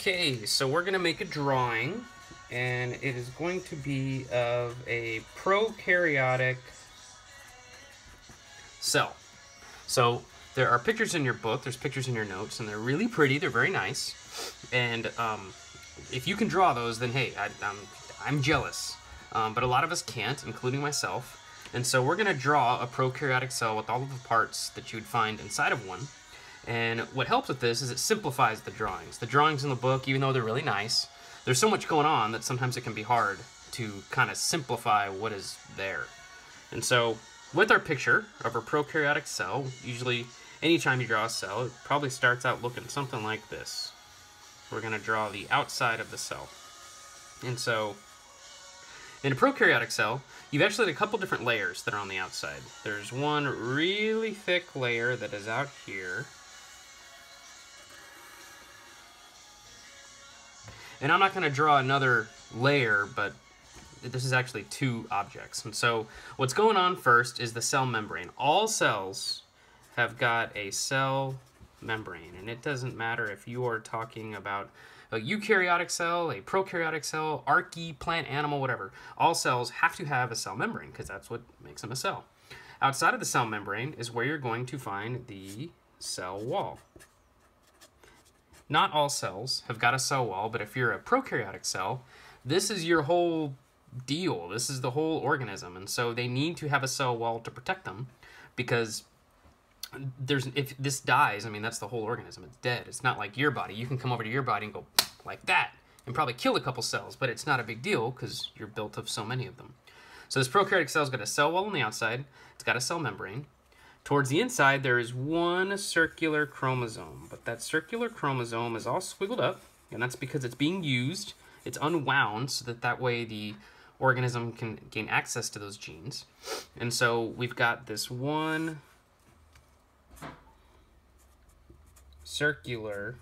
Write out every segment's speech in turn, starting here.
Okay, so we're gonna make a drawing, and it is going to be of a prokaryotic cell. So there are pictures in your book, there's pictures in your notes, and they're really pretty, they're very nice. And um, if you can draw those, then hey, I, I'm, I'm jealous. Um, but a lot of us can't, including myself. And so we're gonna draw a prokaryotic cell with all of the parts that you would find inside of one. And what helps with this is it simplifies the drawings. The drawings in the book, even though they're really nice, there's so much going on that sometimes it can be hard to kind of simplify what is there. And so with our picture of our prokaryotic cell, usually anytime you draw a cell, it probably starts out looking something like this. We're going to draw the outside of the cell. And so in a prokaryotic cell, you've actually got a couple different layers that are on the outside. There's one really thick layer that is out here. And I'm not going to draw another layer, but this is actually two objects. And so what's going on first is the cell membrane. All cells have got a cell membrane, and it doesn't matter if you are talking about a eukaryotic cell, a prokaryotic cell, archaea, plant, animal, whatever. All cells have to have a cell membrane because that's what makes them a cell. Outside of the cell membrane is where you're going to find the cell wall. Not all cells have got a cell wall, but if you're a prokaryotic cell, this is your whole deal. This is the whole organism. And so they need to have a cell wall to protect them because there's if this dies, I mean that's the whole organism. It's dead. It's not like your body. You can come over to your body and go like that and probably kill a couple cells, but it's not a big deal because you're built of so many of them. So this prokaryotic cell's got a cell wall on the outside. It's got a cell membrane. Towards the inside, there is one circular chromosome, that circular chromosome is all squiggled up, and that's because it's being used. It's unwound so that that way the organism can gain access to those genes. And so we've got this one circular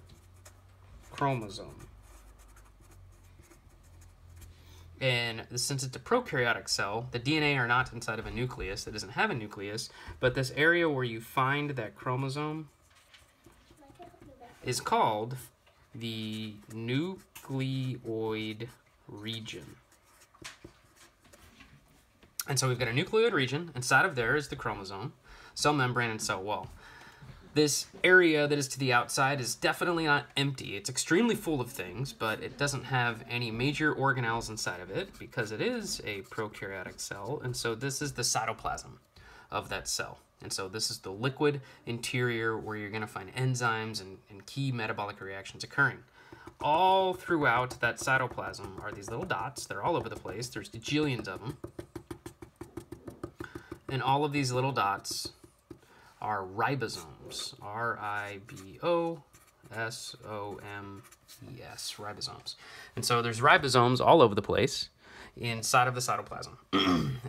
chromosome. And since it's a prokaryotic cell, the DNA are not inside of a nucleus. It doesn't have a nucleus. But this area where you find that chromosome is called the nucleoid region. And so we've got a nucleoid region. Inside of there is the chromosome, cell membrane, and cell wall. This area that is to the outside is definitely not empty. It's extremely full of things, but it doesn't have any major organelles inside of it because it is a prokaryotic cell. And so this is the cytoplasm of that cell. And so this is the liquid interior where you're going to find enzymes and, and key metabolic reactions occurring. All throughout that cytoplasm are these little dots. They're all over the place. There's gajillions of them. And all of these little dots are ribosomes. R I B O S O M E S, ribosomes. And so there's ribosomes all over the place inside of the cytoplasm.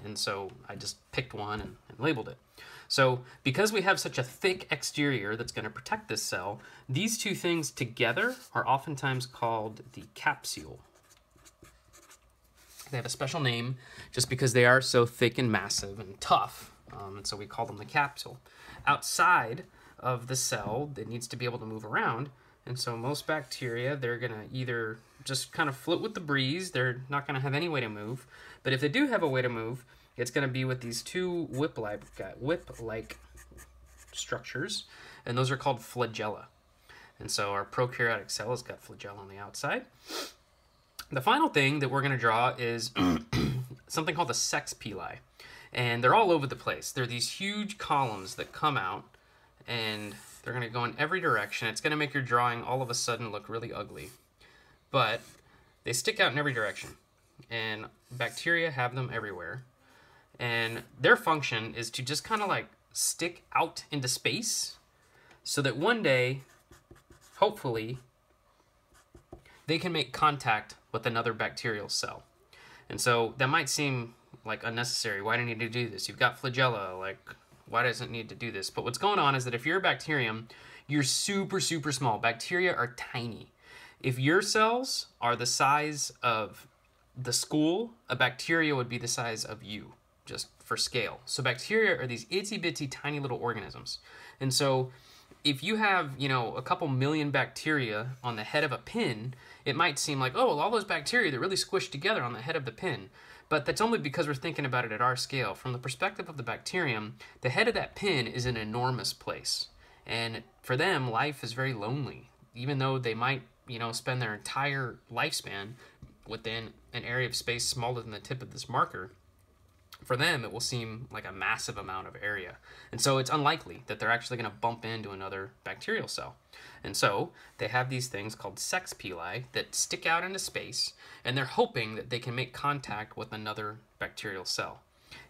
and so I just picked one and, and labeled it. So because we have such a thick exterior that's going to protect this cell, these two things together are oftentimes called the capsule. They have a special name just because they are so thick and massive and tough, um, and so we call them the capsule outside of the cell that needs to be able to move around. And so most bacteria, they're going to either just kind of float with the breeze. They're not going to have any way to move. But if they do have a way to move, it's going to be with these two whip-like whip-like structures, and those are called flagella. And so our prokaryotic cell has got flagella on the outside. The final thing that we're going to draw is something called the sex pili and they're all over the place. They're these huge columns that come out, and they're going to go in every direction. It's going to make your drawing all of a sudden look really ugly. But they stick out in every direction, and bacteria have them everywhere. And their function is to just kind of like stick out into space so that one day, hopefully, they can make contact with another bacterial cell. And so that might seem like unnecessary. Why do you need to do this? You've got flagella. Like, why does it need to do this? But what's going on is that if you're a bacterium, you're super, super small. Bacteria are tiny. If your cells are the size of the school, a bacteria would be the size of you, just for scale. So bacteria are these itsy bitsy tiny little organisms. And so if you have, you know, a couple million bacteria on the head of a pin, it might seem like, oh, well, all those bacteria, they're really squished together on the head of the pin. But that's only because we're thinking about it at our scale. From the perspective of the bacterium, the head of that pin is an enormous place. And for them, life is very lonely. Even though they might, you know, spend their entire lifespan within an area of space smaller than the tip of this marker, for them it will seem like a massive amount of area. And so it's unlikely that they're actually going to bump into another bacterial cell. And so they have these things called sex pili that stick out into space and they're hoping that they can make contact with another bacterial cell.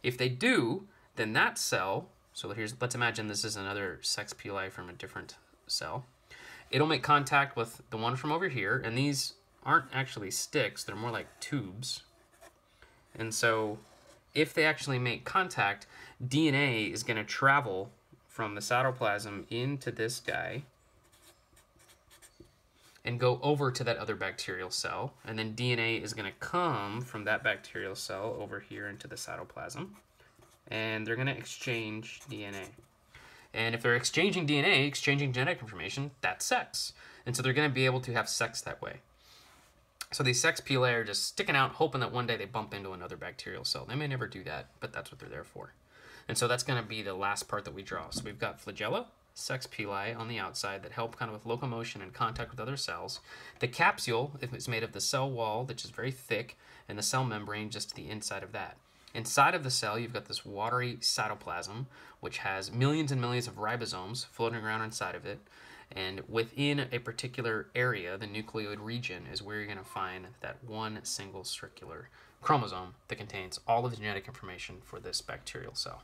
If they do, then that cell, so here's let's imagine this is another sex pili from a different cell. It'll make contact with the one from over here and these aren't actually sticks, they're more like tubes. And so if they actually make contact, DNA is going to travel from the cytoplasm into this guy and go over to that other bacterial cell. And then DNA is going to come from that bacterial cell over here into the cytoplasm. And they're going to exchange DNA. And if they're exchanging DNA, exchanging genetic information, that's sex. And so they're going to be able to have sex that way. So these sex pili are just sticking out, hoping that one day they bump into another bacterial cell. They may never do that, but that's what they're there for. And so that's going to be the last part that we draw. So we've got flagella, sex pili on the outside that help kind of with locomotion and contact with other cells. The capsule is made of the cell wall, which is very thick, and the cell membrane just the inside of that. Inside of the cell, you've got this watery cytoplasm, which has millions and millions of ribosomes floating around inside of it. And within a particular area, the nucleoid region, is where you're going to find that one single circular chromosome that contains all of the genetic information for this bacterial cell.